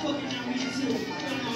Uhum.